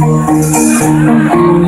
I'm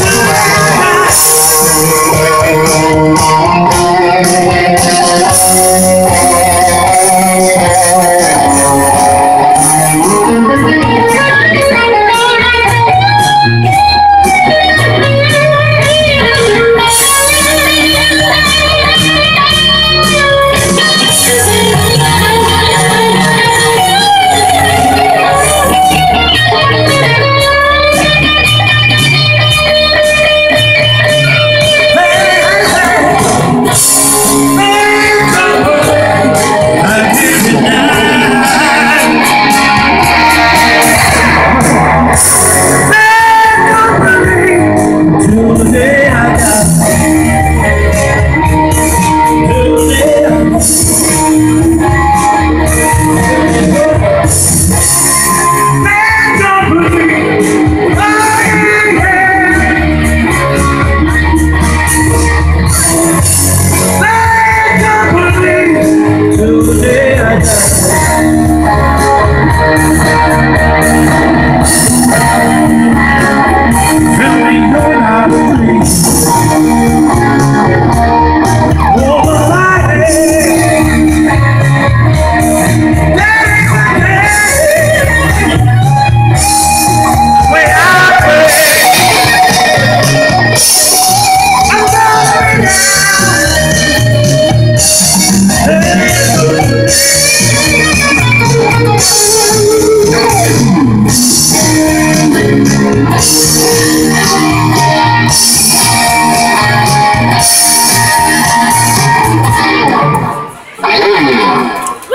to us.